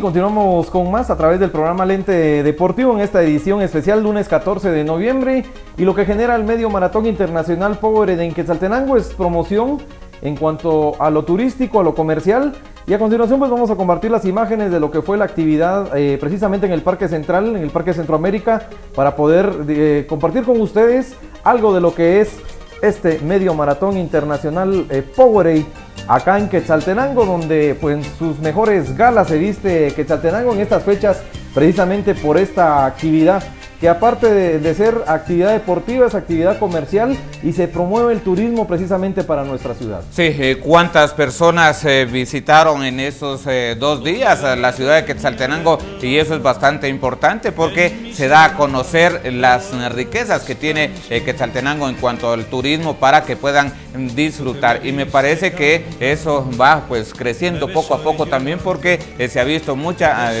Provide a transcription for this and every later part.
continuamos con más a través del programa Lente Deportivo en esta edición especial lunes 14 de noviembre. Y lo que genera el medio maratón internacional Power en Quetzaltenango es promoción en cuanto a lo turístico, a lo comercial. Y a continuación pues vamos a compartir las imágenes de lo que fue la actividad eh, precisamente en el Parque Central, en el Parque Centroamérica para poder compartir con ustedes algo de lo que es este medio maratón internacional eh, Powerade acá en Quetzaltenango, donde pues sus mejores galas se viste Quetzaltenango en estas fechas precisamente por esta actividad que aparte de, ser actividad deportiva es actividad comercial y se promueve el turismo precisamente para nuestra ciudad. Sí, eh, ¿cuántas personas eh, visitaron en esos eh, dos días la ciudad de Quetzaltenango? Y eso es bastante importante porque se da a conocer las riquezas que tiene Quetzaltenango en cuanto al turismo para que puedan disfrutar. Y me parece que eso va pues creciendo poco a poco también porque se ha visto mucha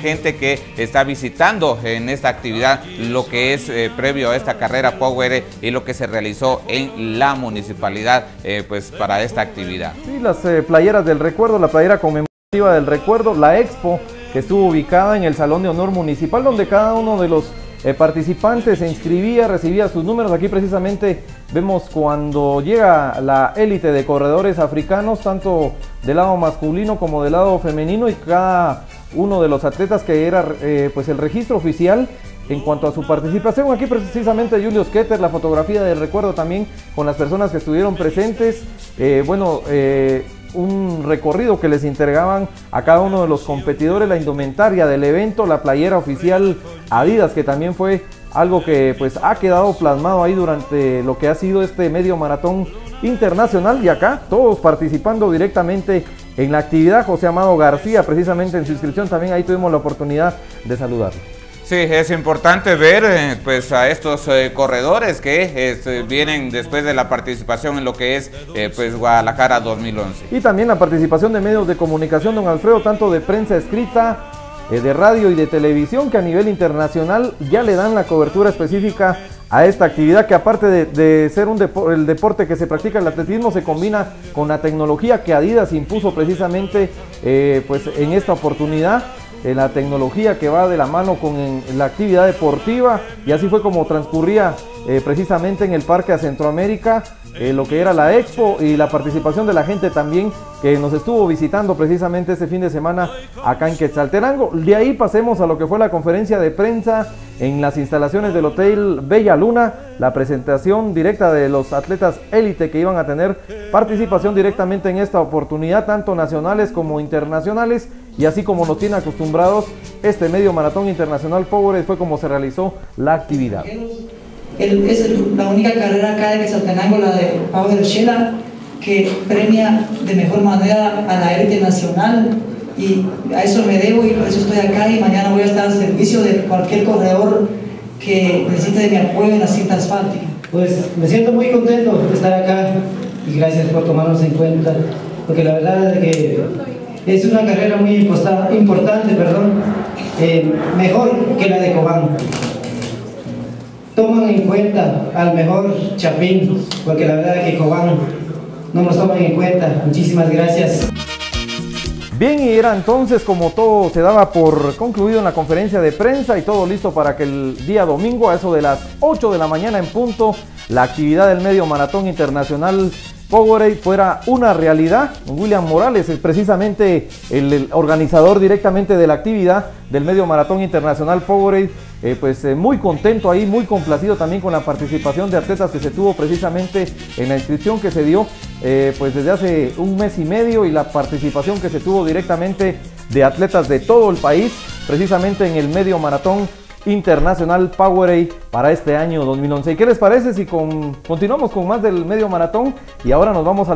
gente que está visitando en esta actividad lo que es eh, previo a esta carrera Power y lo que se realizó en la municipalidad eh, pues para esta actividad. Sí, las eh, playeras del recuerdo, la playera conmemorativa del recuerdo, la expo que estuvo ubicada en el Salón de Honor Municipal donde cada uno de los participantes se inscribía, recibía sus números. Aquí precisamente vemos cuando llega la élite de corredores africanos, tanto del lado masculino como del lado femenino, y cada uno de los atletas que era pues el registro oficial en cuanto a su participación. Aquí precisamente Julius Keter, la fotografía del recuerdo también con las personas que estuvieron presentes. Eh, bueno, eh, un recorrido que les entregaban a cada uno de los competidores, la indumentaria del evento, la playera oficial Adidas, que también fue algo que pues ha quedado plasmado ahí durante lo que ha sido este medio maratón internacional y acá todos participando directamente en la actividad. José Amado García, precisamente en su inscripción, también ahí tuvimos la oportunidad de saludarlo. Sí, es importante ver eh, pues a estos eh, corredores que este, vienen después de la participación en lo que es eh, pues Guadalajara 2011. Y también la participación de medios de comunicación, don Alfredo, tanto de prensa escrita, de radio y de televisión, que a nivel internacional ya le dan la cobertura específica a esta actividad que aparte de, ser un el deporte que se practica el atletismo se combina con la tecnología que Adidas impuso precisamente pues en esta oportunidad en la tecnología que va de la mano con la actividad deportiva y así fue como transcurría eh, precisamente en el Parque a Centroamérica eh, lo que era la expo y la participación de la gente también que nos estuvo visitando precisamente este fin de semana acá en Quetzaltenango. De ahí pasemos a lo que fue la conferencia de prensa en las instalaciones del Hotel Bella Luna, la presentación directa de los atletas élite que iban a tener participación directamente en esta oportunidad, tanto nacionales como internacionales, y así como nos tiene acostumbrados este medio maratón internacional Power fue como se realizó la actividad es la única carrera acá de Quetzaltenango, la de de Shela, que premia de mejor manera a la élite nacional y a eso me debo y por eso estoy acá y mañana voy a estar al servicio de cualquier corredor que necesite de mi apoyo en la cinta asfáltica. Pues me siento muy contento de estar acá y gracias por tomarnos en cuenta, porque la verdad es que es una carrera muy importante, perdón, eh, mejor que la de Cobán toman en cuenta al mejor Chapín, porque la verdad es que Cobán no nos toman en cuenta. Muchísimas gracias. Bien, y era entonces como todo se daba por concluido en la conferencia de prensa y todo listo para que el día domingo, a eso de las 8 de la mañana en punto, la actividad del medio maratón internacional Powerade fuera una realidad. William Morales es precisamente el, organizador directamente de la actividad del medio maratón internacional Powerade. Eh, pues eh, muy contento ahí, muy complacido también con la participación de atletas que se tuvo precisamente en la inscripción que se dio eh, pues desde hace un mes y medio y la participación que se tuvo directamente de atletas de todo el país precisamente en el medio maratón Internacional Powerade para este año 2011. ¿Y qué les parece si con, continuamos con más del medio maratón y ahora nos vamos a lo